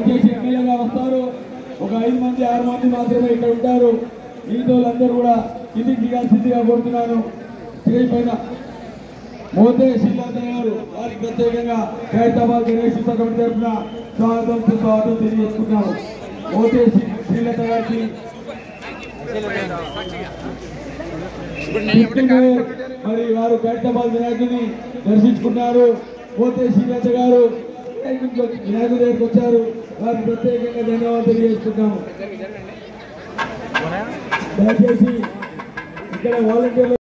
దయచేసి ఎమ్మెల్యేగా వస్తారు. ఒక ఐదు మంది ఆరు మంది మాత్రమే ఇక్కడ ఉంటారు. మిగతా వాళ్ళందరూ కూడా కిందికి దిగాల్సిందిగా కోరుతున్నాను. స్టేజ్ పైన మోతే శ్రీలాత గారు వారికి ప్రత్యేకంగా ఖైరతాబాద్ గణేష్ కమిటీ తరఫున స్వాగతం సుస్వాగతం తెలియజేసుకున్నాము మోతే శ్రీ- శ్రీలత గారికి మరి వారు ఖైరతాబాద్ వినాయకుడిని దర్శించుకున్నారు. మోతే శ్రీలత గారు వినాయకుడి దగ్గరికి వచ్చారు. వారికి ప్రత్యేకంగా ధన్యవాదాలు తెలియజేస్తున్నాము. దయచేసి ఇక్కడ వాలంటీర్లు